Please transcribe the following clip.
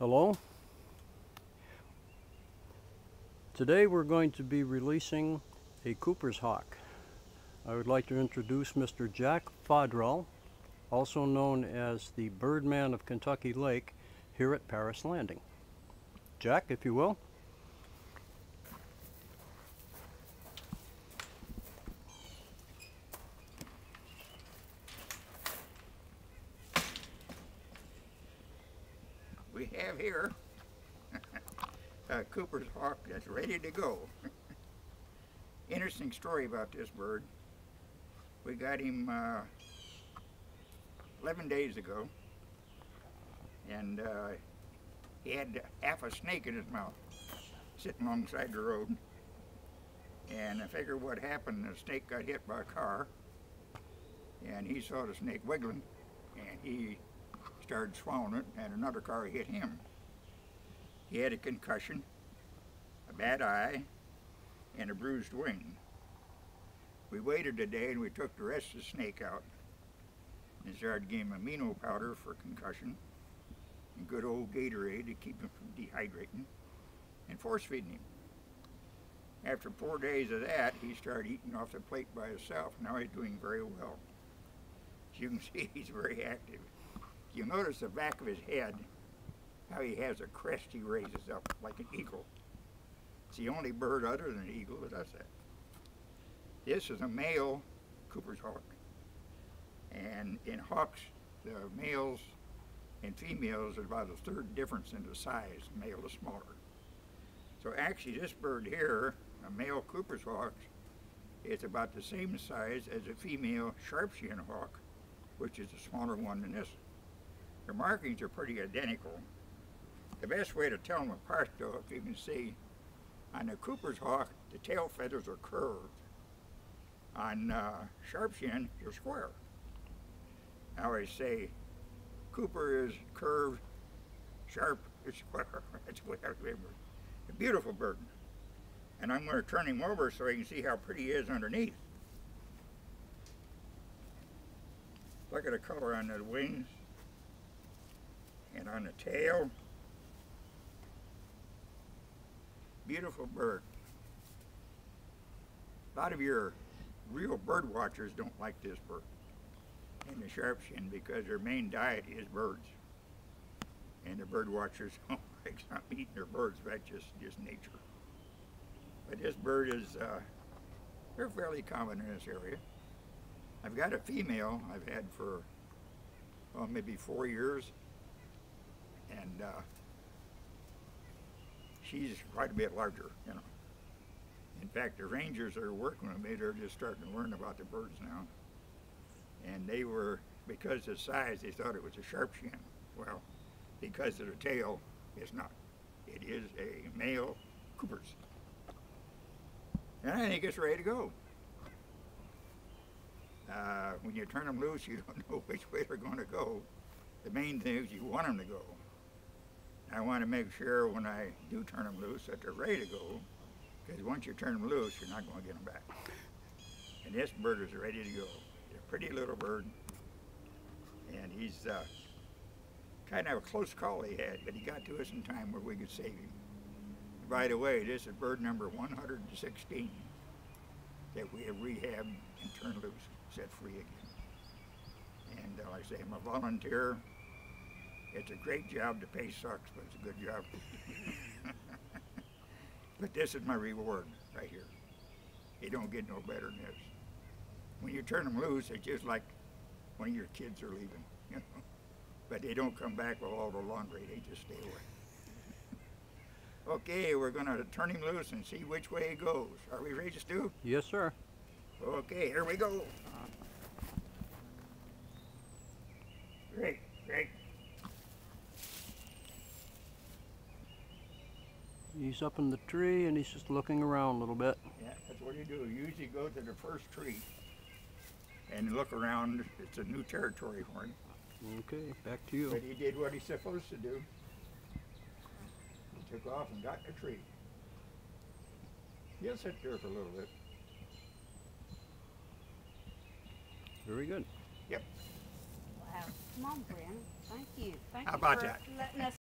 Hello. Today we're going to be releasing a Cooper's Hawk. I would like to introduce Mr. Jack Fodrell, also known as the Birdman of Kentucky Lake, here at Paris Landing. Jack, if you will. We have here a Cooper's hawk that's ready to go. Interesting story about this bird. We got him uh, 11 days ago, and uh, he had half a snake in his mouth, sitting alongside the road. And I figured what happened, the snake got hit by a car, and he saw the snake wiggling, and he started swallowing it, and another car hit him. He had a concussion, a bad eye, and a bruised wing. We waited a day and we took the rest of the snake out and started giving him amino powder for concussion and good old Gatorade to keep him from dehydrating and force feeding him. After four days of that, he started eating off the plate by himself. Now he's doing very well. As you can see, he's very active. You notice the back of his head, how he has a crest he raises up like an eagle. It's the only bird other than an eagle that does that. This is a male Cooper's hawk. And in hawks, the males and females are about a third difference in the size. Male is smaller. So actually this bird here, a male Cooper's hawk, is about the same size as a female Sharpshin hawk, which is a smaller one than this. The markings are pretty identical. The best way to tell them apart though, if you can see, on the Cooper's hawk, the tail feathers are curved. On uh, Sharpshin, they're square. I always say, Cooper is curved, Sharp is square. That's what I remember. A beautiful bird. And I'm going to turn him over so you can see how pretty he is underneath. Look at the color on the wings and on the tail. Beautiful bird. A lot of your real bird watchers don't like this bird and the sharpshin because their main diet is birds. And the bird watchers don't like not eating their birds, that's just, just nature. But this bird is, uh, they're fairly common in this area. I've got a female I've had for, well, maybe four years and uh, she's quite a bit larger, you know. In fact, the rangers that are working with me, they're just starting to learn about the birds now. And they were, because of size, they thought it was a sharpshin. Well, because of the tail, it's not. It is a male Cooper's. And I think it's ready to go. Uh, when you turn them loose, you don't know which way they're going to go. The main thing is you want them to go. I want to make sure when I do turn them loose that they're ready to go, because once you turn them loose, you're not going to get them back. And this bird is ready to go. He's a pretty little bird, and he's uh, kind of a close call he had, but he got to us in time where we could save him. By the way, this is bird number 116 that we have rehabbed and turned loose, set free again. And uh, like I say, I'm a volunteer it's a great job to pay sucks, but it's a good job. but this is my reward right here. You don't get no better than this. When you turn them loose, it's just like when your kids are leaving, you know. But they don't come back with all the laundry, they just stay away. okay, we're gonna turn him loose and see which way he goes. Are we ready, Stu? Yes, sir. Okay, here we go. Uh-huh. Great, great. He's up in the tree and he's just looking around a little bit. Yeah, that's what you do. You usually go to the first tree and look around. It's a new territory for him. Okay, back to you. But he did what he's supposed to do. He took off and got in the tree. He'll sit there for a little bit. Very good. Yep. Wow. Come on, Brent. Thank you. Thank How you about for that? letting us